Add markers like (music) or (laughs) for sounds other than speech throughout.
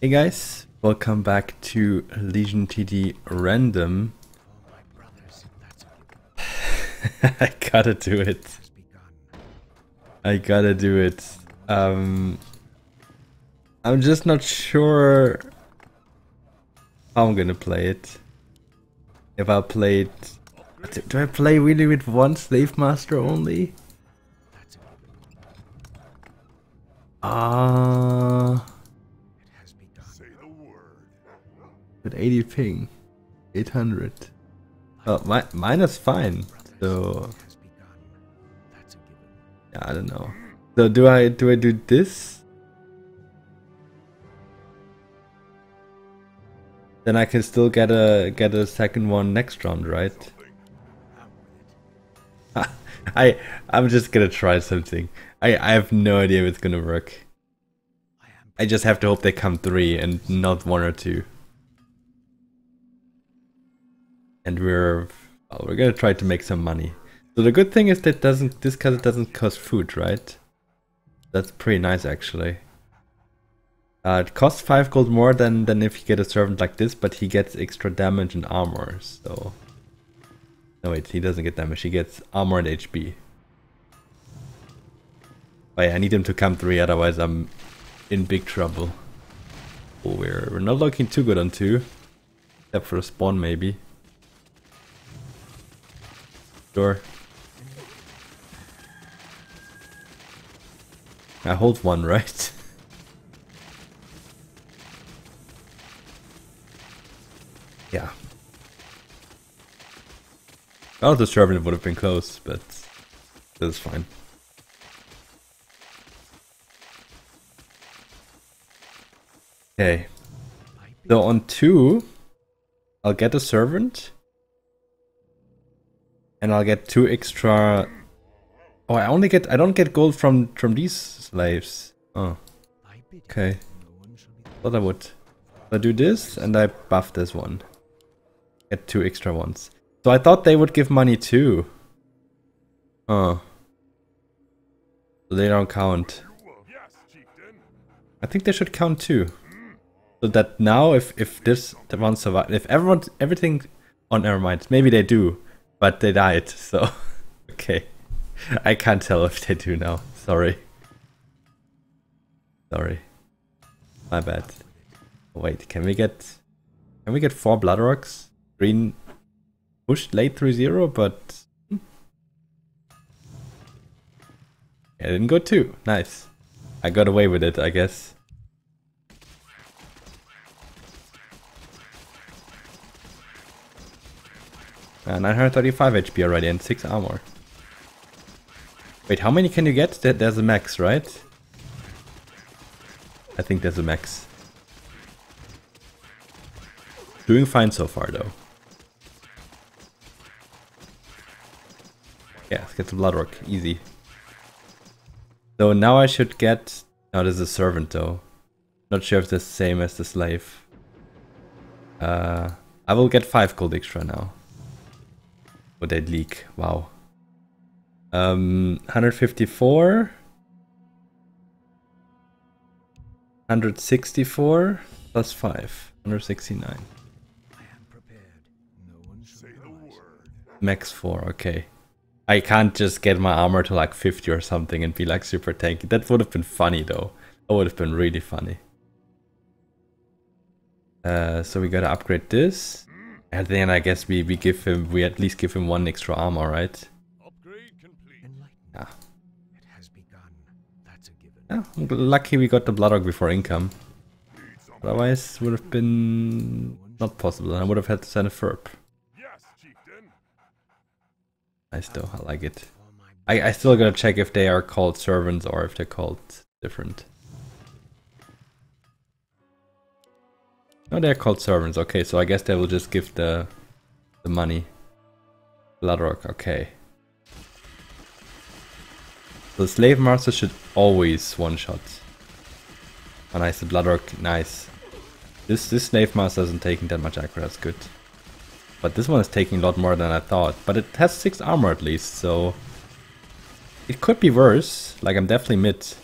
Hey guys, welcome back to Legion TD Random. (laughs) I gotta do it. I gotta do it. Um, I'm just not sure how I'm gonna play it. If I play it... Do I play really with one Slave Master only? Ah... Uh, with 80 ping. 800. Well, my, mine is fine. So... Yeah, I don't know. So do I do I do this? Then I can still get a get a second one next round, right? (laughs) I I'm just gonna try something. I I have no idea if it's gonna work. I just have to hope they come three and not one or two. And we're well, we're gonna try to make some money. So the good thing is that doesn't this card doesn't cost food, right? That's pretty nice actually. Uh, it costs 5 gold more than, than if you get a servant like this, but he gets extra damage and armor, so... No wait, he doesn't get damage, he gets armor and HP. But yeah, I need him to come 3, otherwise I'm in big trouble. Oh, we're, we're not looking too good on 2. Except for a spawn maybe. Sure. I hold one, right? (laughs) yeah. I Oh, the servant would have been close, but that's fine. Okay. So on two, I'll get a servant. And I'll get two extra Oh, I only get, I don't get gold from, from these slaves. Oh. Okay. Thought I would. I do this and I buff this one. Get two extra ones. So I thought they would give money too. Oh. So they don't count. I think they should count too. So that now if, if this the one survives, if everyone, everything, on oh, never mind, maybe they do, but they died, so, (laughs) okay. I can't tell if they do now. Sorry. Sorry. My bad. Wait, can we get... Can we get four Blood Rocks? Green pushed late through zero, but... I didn't go two. Nice. I got away with it, I guess. Uh, 935 HP already and 6 armor. Wait, how many can you get? There's a max, right? I think there's a max. Doing fine so far, though. Yeah, let's get the Blood Rock. Easy. So now I should get... Now there's a servant, though. Not sure if the same as the slave. Uh, I will get 5 gold extra now. Would they leak? Wow. Um, 154. 164 plus 5. 169. Max 4, okay. I can't just get my armor to like 50 or something and be like super tanky. That would have been funny though. That would have been really funny. Uh, so we gotta upgrade this. And then I guess we, we give him, we at least give him one extra armor, right? Ah. Yeah, lucky we got the Bloodrock before income. Otherwise, would have been not possible, and I would have had to send a Ferb. Nice though, I like it. I, I still gotta check if they are called servants or if they're called different. No, they're called servants. Okay, so I guess they will just give the the money. Bloodrock, okay. The Slave Master should always one-shot. Oh nice, the Bloodrock, nice. This this Slave Master isn't taking that much accuracy, that's good. But this one is taking a lot more than I thought. But it has 6 armor at least, so... It could be worse. Like, I'm definitely mid.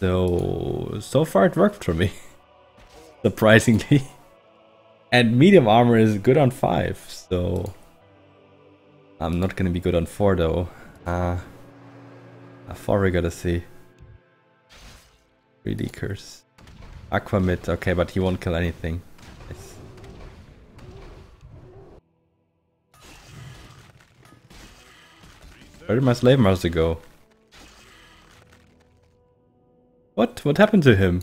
So, so far it worked for me. (laughs) Surprisingly. (laughs) And medium armor is good on 5, so... I'm not gonna be good on 4 though. Uh, 4 we gotta see. 3 leakers. Aquamid, okay, but he won't kill anything. Where did my slave master go? What? What happened to him?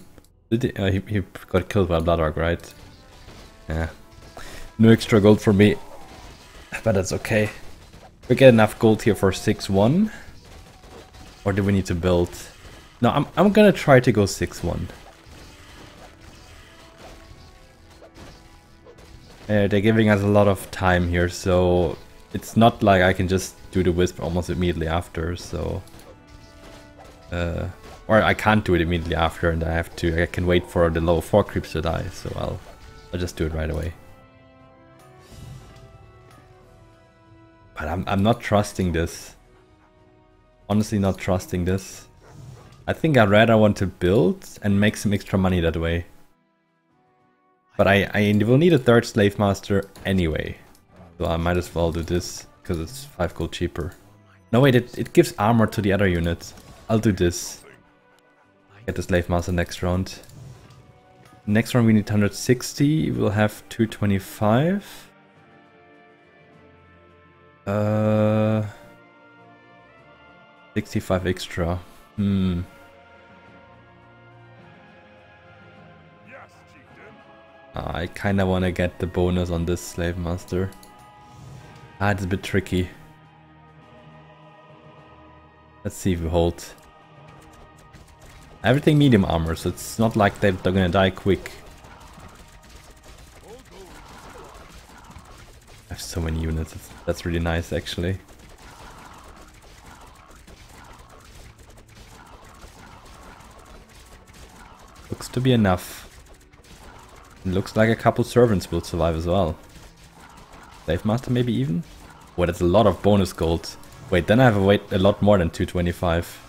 Did he, uh, he, he got killed by a blood Bloodrock, right? Yeah. No extra gold for me. But that's okay. We get enough gold here for 6-1. Or do we need to build? No, I'm, I'm gonna try to go 6-1. Uh, they're giving us a lot of time here, so it's not like I can just do the Wisp almost immediately after, so... Uh, or I can't do it immediately after and I have to, I can wait for the low 4 creeps to die, so I'll, I'll just do it right away. But I'm, I'm not trusting this. Honestly not trusting this. I think I'd rather want to build and make some extra money that way. But I, I will need a third Slave Master anyway. So I might as well do this, because it's 5 gold cheaper. No wait, it, it gives armor to the other units. I'll do this. Get the Slave Master next round. Next round we need 160, we'll have 225. Uh, 65 extra. Hmm. I kinda wanna get the bonus on this Slave Master. Ah, it's a bit tricky. Let's see if we hold. Everything medium armor, so it's not like they're, gonna die quick. I have so many units, that's, that's really nice actually. Looks to be enough. It looks like a couple servants will survive as well. Slave Master maybe even? Well, that's a lot of bonus gold. Wait, then I have a, wait a lot more than 225.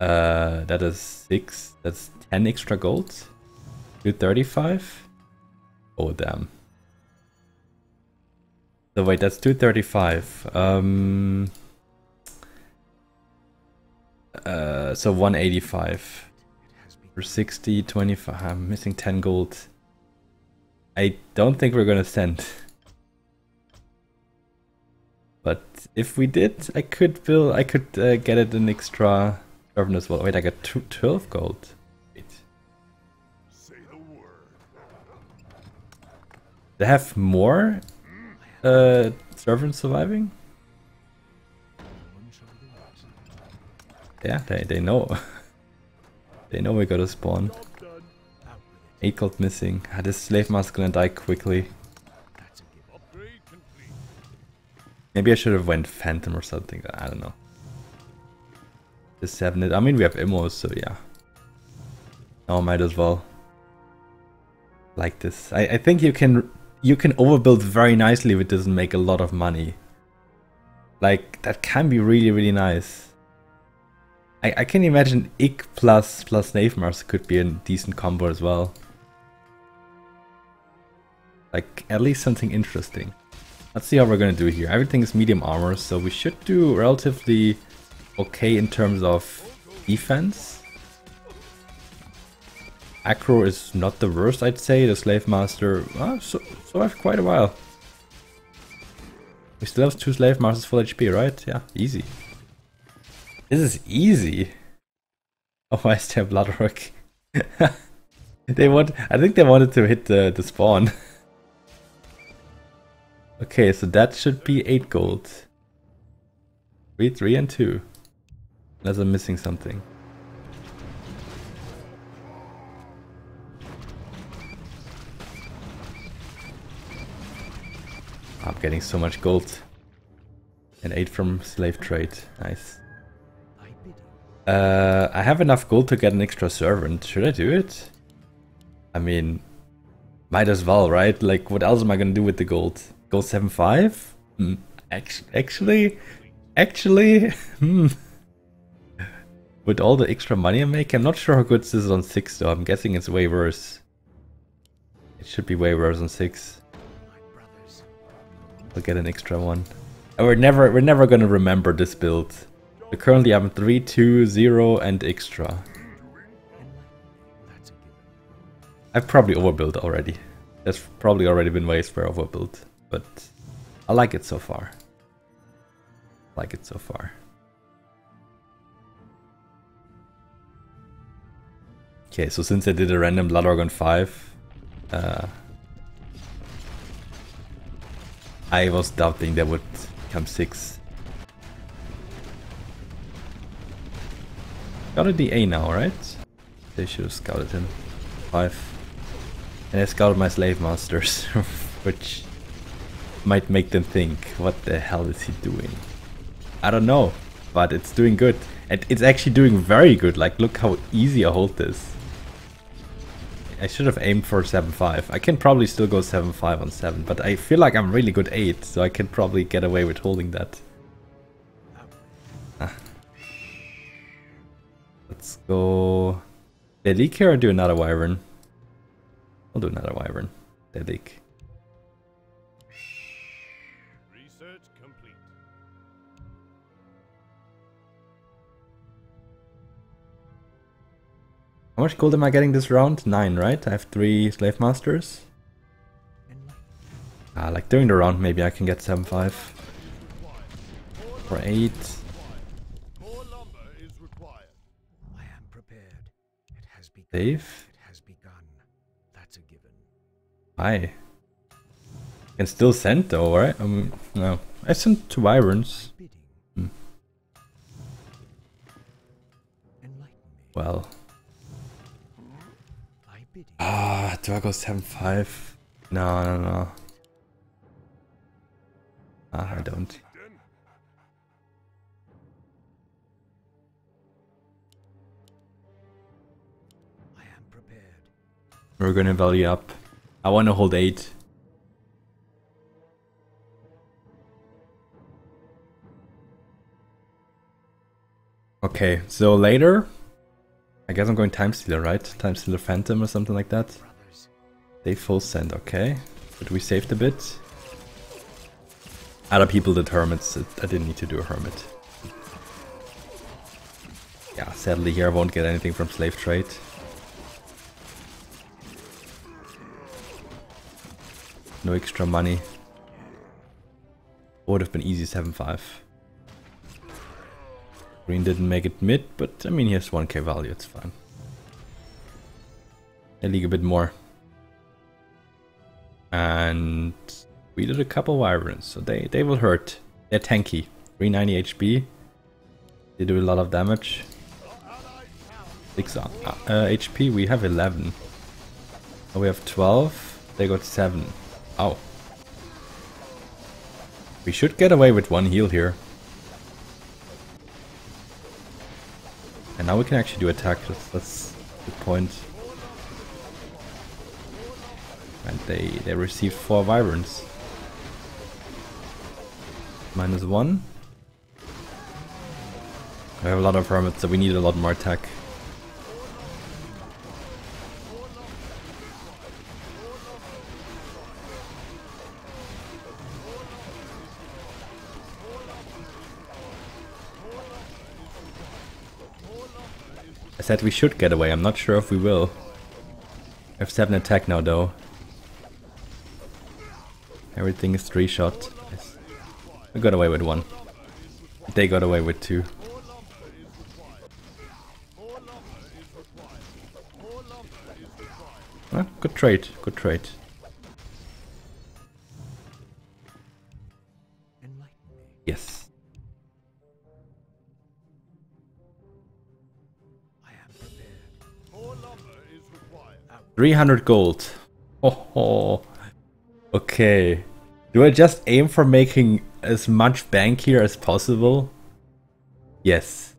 Uh, that is 6. That's 10 extra gold. 235? Oh, damn. So wait, that's 235. Um, uh, so 185. For 60, 25. I'm missing 10 gold. I don't think we're gonna send. (laughs) But if we did, I could build, I could uh, get it an extra servant as well. Wait, I got two, 12 gold. Wait. They have more uh, servants surviving? Yeah, they, they know. (laughs) they know we gotta spawn. 8 gold missing. Ah, this slave master gonna die quickly. Maybe I should have went phantom or something. I don't know. The 7 I mean we have immos, so yeah. No, might as well. Like this. I, I think you can you can overbuild very nicely if it doesn't make a lot of money. Like that can be really really nice. I, I can imagine Ik plus plus Master could be a decent combo as well. Like, at least something interesting. Let's see how we're gonna do here. Everything is medium armor, so we should do relatively okay in terms of defense. Acro is not the worst, I'd say. The Slave Master uh, so, survived quite a while. We still have two Slave Masters full HP, right? Yeah, easy. This is easy. Oh, I still have Bloodrock. they want. I think they wanted to hit the the spawn. (laughs) Okay, so that should be 8 gold. 3, 3 and 2. Unless I'm missing something. I'm getting so much gold. And 8 from slave trade. Nice. Uh, I have enough gold to get an extra servant. Should I do it? I mean, might as well, right? Like, what else am I gonna do with the gold? Gold 7-5? Hmm. Actually, actually, (laughs) hmm. With all the extra money I'm making, I'm not sure how good this is on 6 though. I'm guessing it's way worse. It should be way worse on 6. I'll get an extra one. And we're never we're never gonna remember this build. Currently I'm 3, 2, 0 and extra. I've probably overbuilt already. There's probably already been ways where I overbuilt, but I like it so far. I like it so far. Okay, so since I did a random Blood Organ 5, uh, I was doubting that would come 6. Got a DA now, right? They should have scouted him. 5. And I scouted my slave masters, (laughs) which might make them think, what the hell is he doing? I don't know, but it's doing good. And it's actually doing very good, like look how easy I hold this. I should have aimed for 7-5. I can probably still go 7-5 on 7, but I feel like I'm really good 8, so I can probably get away with holding that. Ah. Let's go... Delik here or do another Wyvern? I'll do another Wyvern. Delik. How much gold am I getting this round? Nine, right? I have three slave masters. Ah, like during the round, maybe I can get 7-5. Or 8. Save? Hi. Can still send though, right? Um, no. I sent two irons. Hmm. Well. Ah, do I go 7-5? No, no, no. Ah, I don't. We're gonna value up. I wanna hold 8. Okay, so later I guess I'm going Time Stealer, right? Time Stealer Phantom or something like that. They full send, okay. But we saved a bit. Other people did Hermits, I didn't need to do a Hermit. Yeah, sadly here I won't get anything from Slave Trade. No extra money. Would have been easy 7-5. Green didn't make it mid, but I mean he has 1k value, it's fine. I league a bit more. And we did a couple wyverns, so they, they will hurt. They're tanky. 390 HP. They do a lot of damage. 6 uh, uh, HP, we have 11. Oh, we have 12. They got 7. Oh. We should get away with one heal here. And now we can actually do attack, that's, the point. And they, they received 4 Wyverns. Minus 1. We have a lot of hermits, so we need a lot more attack. Said we should get away, I'm not sure if we will. I have 7 attack now though. Everything is 3 shot. We got away with 1. They got away with 2. Well, good trade, good trade. 300 gold. Oh, oh, okay. Do I just aim for making as much bank here as possible? Yes.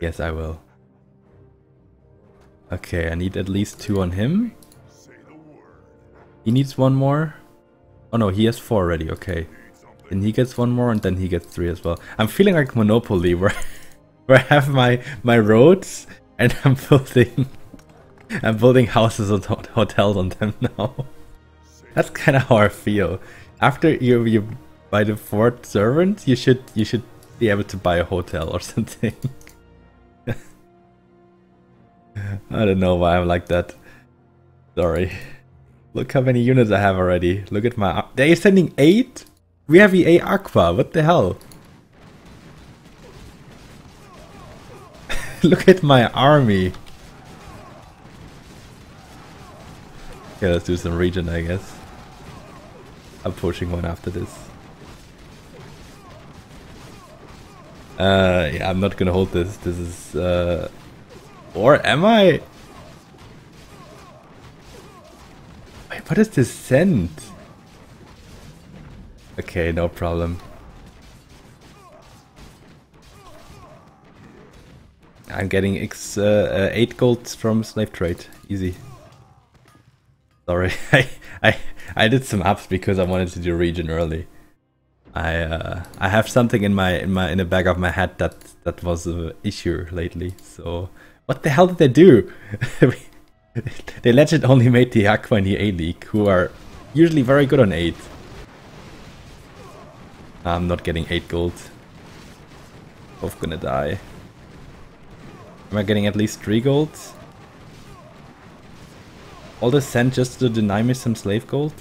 Yes, I will. Okay, I need at least two on him. He needs one more. Oh no, he has four already, okay. And he gets one more and then he gets three as well. I'm feeling like Monopoly (laughs) where, where I have my my roads and I'm (laughs) building (laughs) I'm building houses and hotels on them (laughs) now. That's kind of how I feel. After you you buy the fourth servant, you should you should be able to buy a hotel or (laughs) something. I don't know why I'm like that. Sorry. Look how many units I have already. Look at my... They're sending 8? We have EA Aqua. What the hell? Look at my army. Okay, let's do some regen, I guess. I'm pushing one after this. Uh, yeah, I'm not gonna hold this. This is, uh... Or am I? Wait, what is this scent? Okay, no problem. I'm getting X, uh, uh, 8 golds from slave trade. Easy. Sorry, (laughs) I, I, I did some ups because I wanted to do regen early. I uh, I have something in my in my in the back of my head that that was an issue lately. So what the hell did they do? (laughs) they legend only made the Aqua in the A League, who are usually very good on 8. I'm not getting 8 gold. Both gonna die. Am I getting at least 3 gold? All this sent just to deny me some slave gold?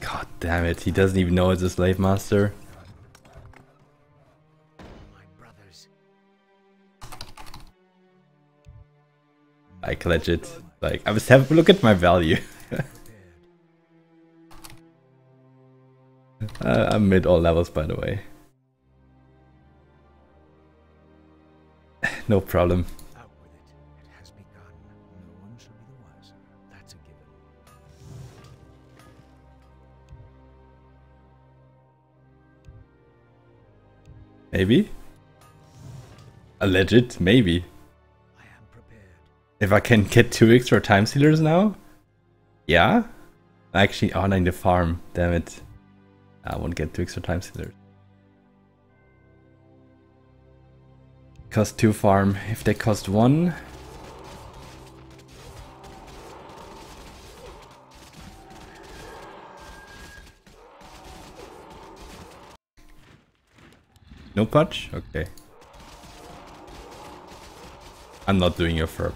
God damn it, he doesn't even know it's a slave master. Like it. Like I was having look at my value. (laughs) uh, I'm mid all levels by the way. No problem. Maybe? A legit, maybe. I if I can get two extra time sealers now? Yeah? Actually, oh, I need to farm. Damn it. I won't get two extra time sealers. Cost two farm. If they cost one, No punch? Okay. I'm not doing your furb.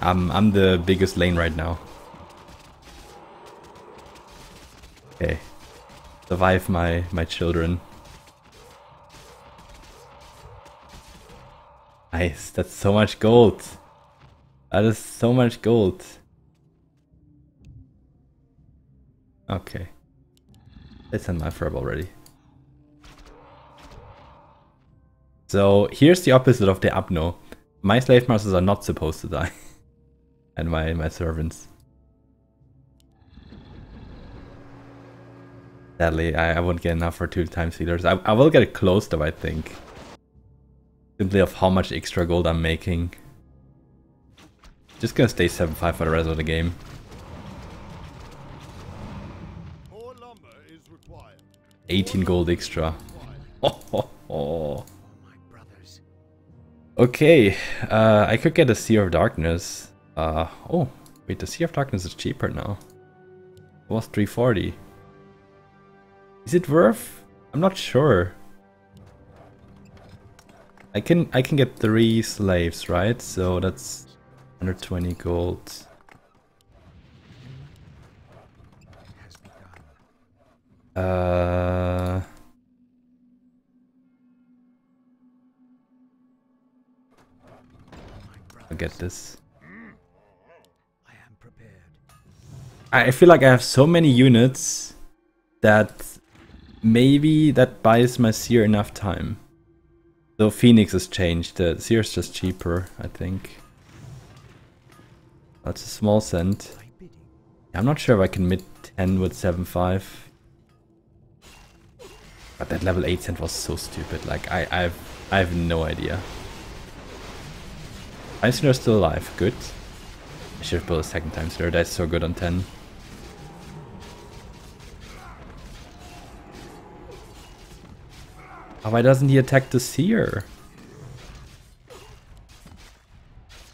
I'm I'm the biggest lane right now. Okay. Survive my my children. Nice, that's so much gold. That is so much gold. Okay. Let's send my furb already. So here's the opposite of the Abno. My slave masters are not supposed to die. (laughs) and my, my servants. Sadly, I, I won't get enough for two time sealers. I, I will get it close though, I think. Simply of how much extra gold I'm making. Just gonna stay 7-5 for the rest of the game. 18 gold extra. (laughs) Okay, uh, I could get a Seer of Darkness. Uh, oh, wait, the Seer of Darkness is cheaper now. It was 340. Is it worth? I'm not sure. I can I can get three slaves, right? So that's 120 gold. Uh I'll get this. I feel like I have so many units that maybe that buys my Seer enough time. So Phoenix has changed. Uh, the is just cheaper, I think. That's a small cent. I'm not sure if I can mid 10 with 7.5. But that level 8 cent was so stupid. Like I I've I have no idea. Time Sealer is still alive. Good. I should have built a second Time Sealer. That's so good on 10. Oh, why doesn't he attack the seer?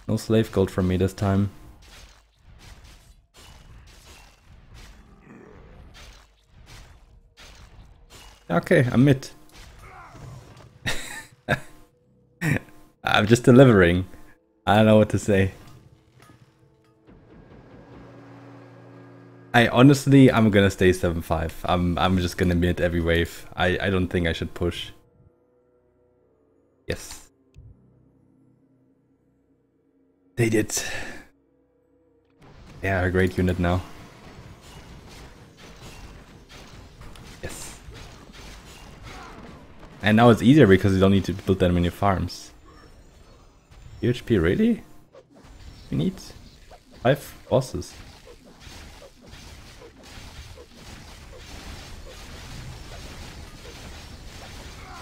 No slave gold from me this time. Okay, I'm mid. (laughs) I'm just delivering. I don't know what to say. I honestly, I'm gonna stay 7-5. I'm I'm just gonna mid every wave. I, I don't think I should push. Yes. They did. Are a great unit now. Yes. And now it's easier because you don't need to build that many farms. UHP really? We need five bosses.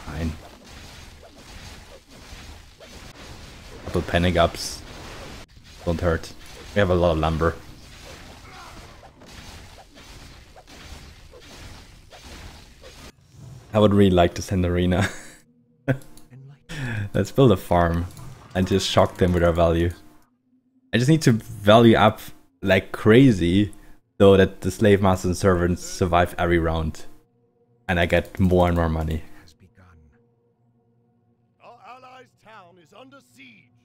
Fine. Couple panic ups. Don't hurt. We have a lot of lumber. I would really like to send Arena. (laughs) Let's build a farm and just shock them with our value. I just need to value up like crazy so that the slave masters and servants survive every round. And I get more and more money.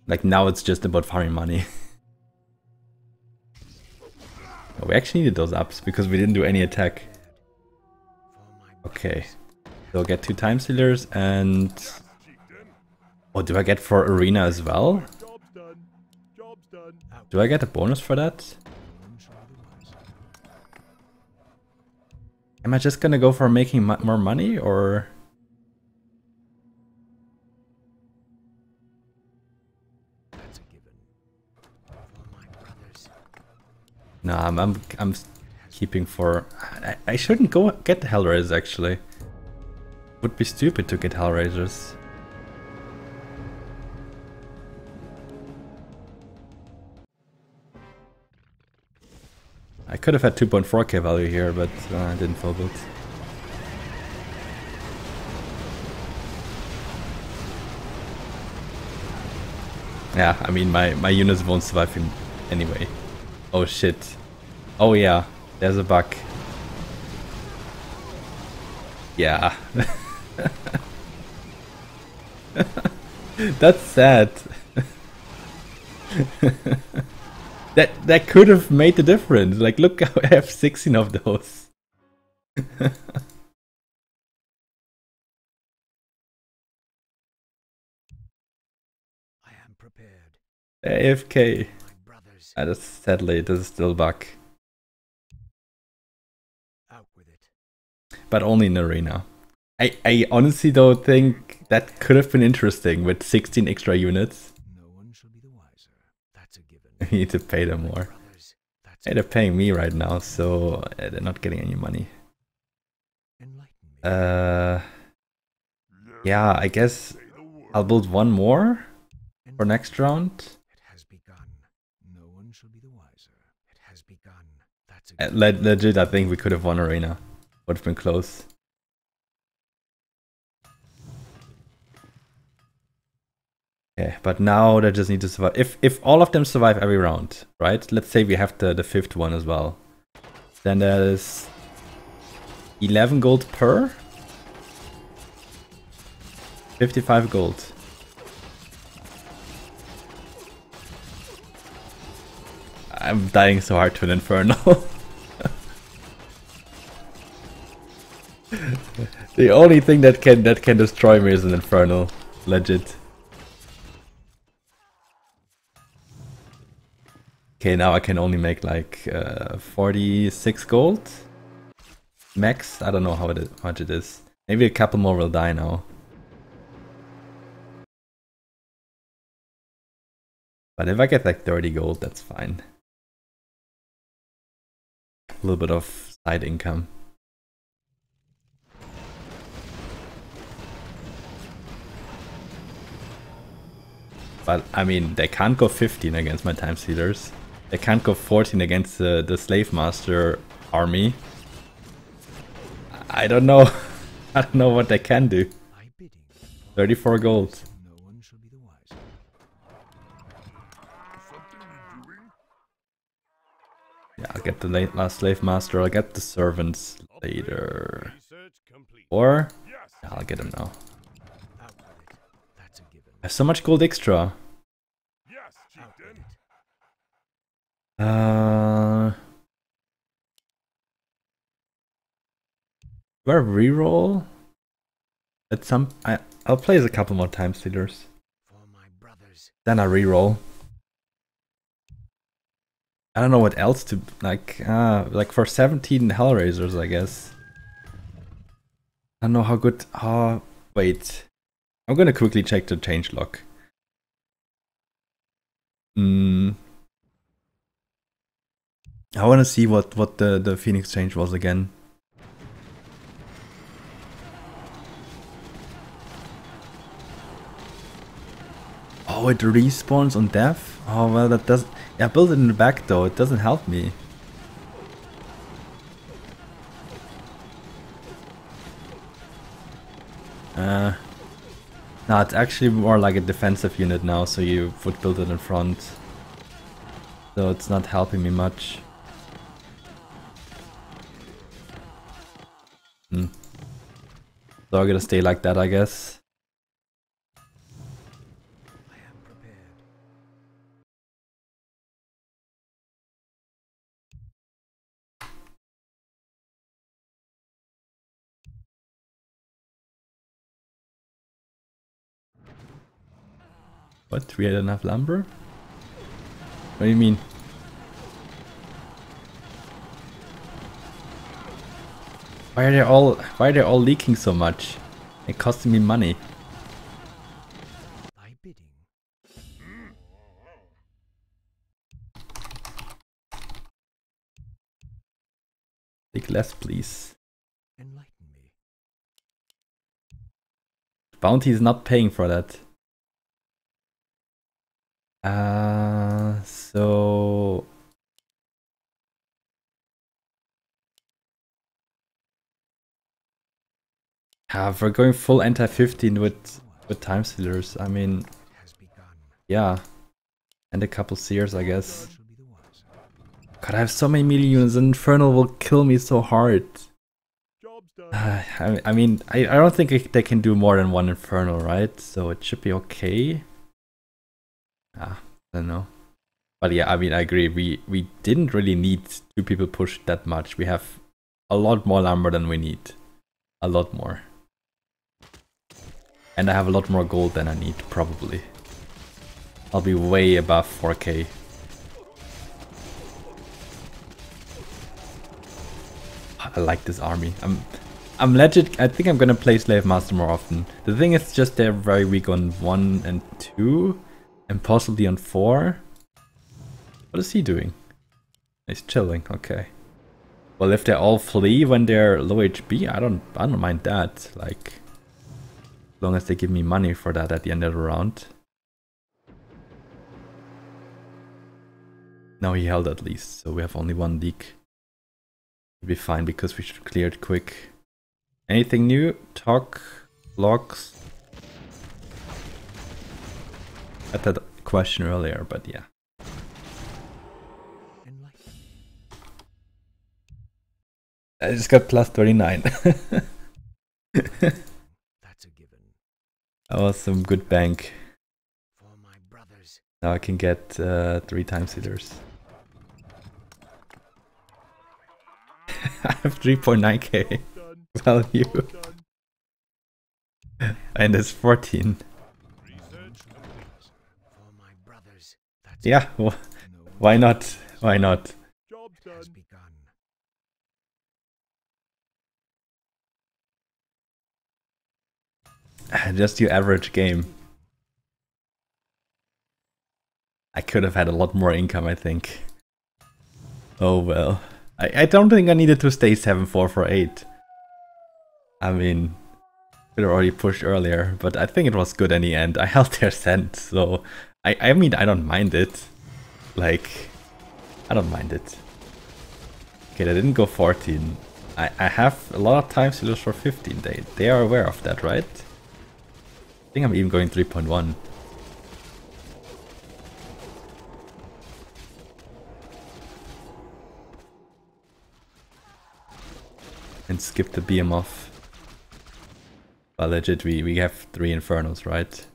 Like now it's just about farming money. (laughs) we actually needed those ups because we didn't do any attack. Okay. So get two time sealers and what do I get for arena as well? Do I get a bonus for that? Am I just gonna go for making more money or? No, I'm, I'm, I'm keeping for... I, I shouldn't go get the Hellraisers actually. Would be stupid to get Hellraisers. I could have had 2.4k value here, but uh, I didn't fall build. Yeah, I mean, my, my units won't survive him anyway. Oh shit. Oh yeah, there's a bug. Yeah. (laughs) That's sad. (laughs) That that could have made the difference. Like, look, I have 16 of those. (laughs) I am prepared. AFK. Just ah, sadly this is still bug. But only in arena. I, I honestly don't think that could have been interesting with 16 extra units. no one I need to pay them more. Hey, they're paying me right now, so uh, they're not getting any money. Uh, yeah, I guess I'll build one more for next round. Uh, legit, I think we could have won arena. Would have been close. Okay, but now they just need to survive. If if all of them survive every round, right? Let's say we have the, the fifth one as well. Then there's 11 gold per. 55 gold. I'm dying so hard to an infernal. (laughs) the only thing that can that can destroy me is an infernal. Legit. Okay, now I can only make like uh, 46 gold. Max, I don't know how, it is, how much it is. Maybe a couple more will die now. But if I get like 30 gold, that's fine. A little bit of side income. But I mean, they can't go 15 against my time stealers. They can't go 14 against the, the slave master army. I don't know. (laughs) I don't know what they can do. 34 gold. Yeah, I'll get the late last slave master. I'll get the servants later. Or yeah, I'll get them now. Out with it. That's a given. I so much gold extra. Yes, chieftain. Uh, do I reroll? At some, I I'll play as a couple more time stealers. For my brothers. Then I reroll. I don't know what else to like. Uh, like for 17 Hellraisers, I guess. I don't know how good. Oh, wait. I'm gonna quickly check the change log. Hmm. I want to see what what the the Phoenix change was again. Oh, it respawns on death? Oh, well, that does... Yeah, build it in the back, though. It doesn't help me. Uh... No, it's actually more like a defensive unit now, so you would build it in front. So it's not helping me much. Hmm. So I'm gonna stay like that, I guess. What? We had enough lumber? What do you mean? Why are they all why are they all leaking so much? It costing me money. Thy bidding. Leak less please. Enlighten me. Bounty is not paying for that. Uh so Yeah, if we're going full anti-15 with with time stealers, I mean, yeah. And a couple seers, I guess. God, I have so many melee units, Infernal will kill me so hard. Uh, (sighs) I, I mean, I, I don't think they can do more than one Infernal, right? So it should be okay. Ah, I don't know. But yeah, I mean, I agree. We we didn't really need two people push that much. We have a lot more lumber than we need. A lot more. And I have a lot more gold than I need, probably. I'll be way above 4k. I like this army. I'm I'm legit I think I'm gonna play Slave Master more often. The thing is just they're very weak on 1 and 2 and possibly on 4. What is he doing? He's chilling, okay. Well if they all flee when they're low HP, I don't I don't mind that. Like as long as they give me money for that at the end of the round. Now he held at least, so we have only one leak. We'll be fine because we should clear it quick. Anything new? Talk, logs? Had that question earlier, but yeah. I just got plus 39. (laughs) That's a given. that was some good bank. For my brothers. Now I can get uh, three time sealers. (laughs) I have 3.9k Done. (laughs) value and it's 14. Research complete. For my brothers. That's a Yeah, given. (laughs) wh- No one why not? Why not? Job's has begun. (laughs) Just your average game. I could have had a lot more income, I think. Oh well. I, I don't think I needed to stay 7448. I mean, could have already pushed earlier, but I think it was good in the end. I held their scent, so I, I mean, I don't mind it. Like, I don't mind it. Okay, they didn't go 14. I, I have a lot of times to lose for 15. They, they are aware of that, right? I think I'm even going 3.1. And skip the BM off. But legit, we, we have three Infernos, right?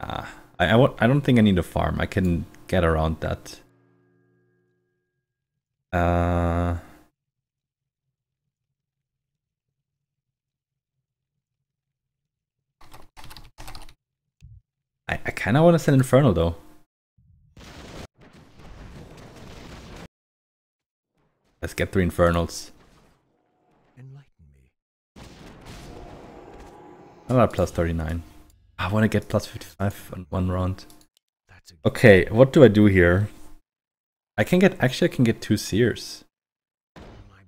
I pledge my loyalty. Ah, I, I, I don't think I need a farm. I can get around that. Uh, I, I kind of want to send Infernal though. Let's get three Infernals. Enlighten me. Another plus 39. I want to get plus 55 on one round. Okay, what do I do here? I can get, actually I can get two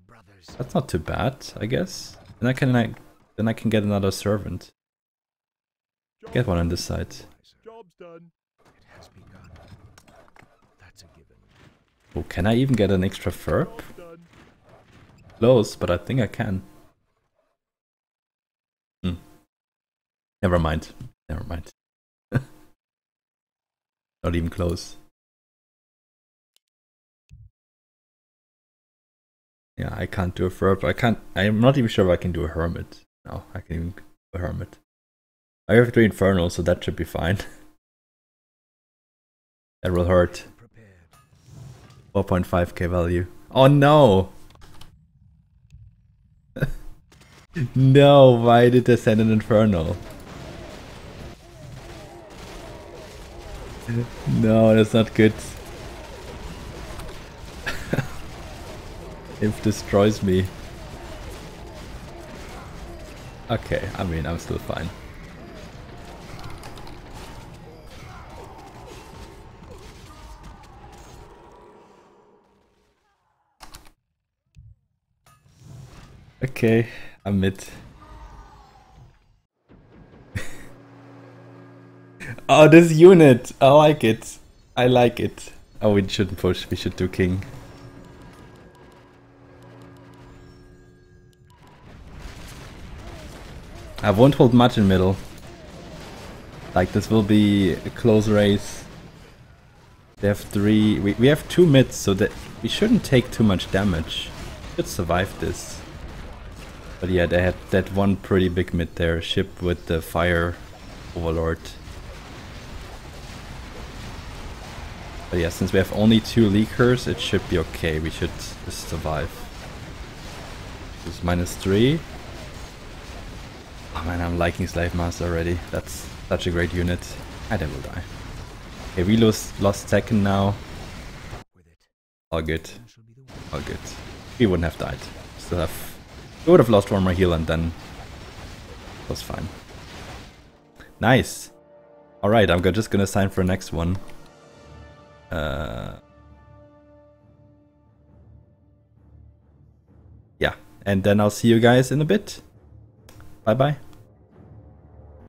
brothers. That's not too bad, I guess. Then I can like, then I can get another servant. Get one on this side. Oh, can I even get an extra done. Close, but I think I can. Hmm. Never mind. Never mind. (laughs) not even close. Yeah, I can't do a furb. I can't. I'm not even sure if I can do a hermit. No, I can even do a hermit. I have three infernals, so that should be fine. (laughs) that will hurt. 4.5k value. Oh no! (laughs) no, why did I send an infernal? No, that's not good. it destroys me. Okay, I mean, I'm still fine. Okay, I'm mid. Oh, this unit! I like it. I like it. Oh, we shouldn't push. We should do king. I won't hold much in middle. Like, this will be a close race. They have three... We, we have two mids, so that we shouldn't take too much damage. Should survive this. But yeah, they had that one pretty big mid there, ship with the fire overlord. But yeah, since we have only two leakers, it should be okay. We should just survive. This is minus three. Oh man, I'm liking Slave Master already. That's such a great unit. And then will die. Okay, we lost lost second now. All good. All good. We wouldn't have died. Still have. We would have lost one more heal and then. It was fine. Nice. Alright, I'm just gonna sign for the next one. Uh. Yeah, and then I'll see you guys in a bit. Bye bye.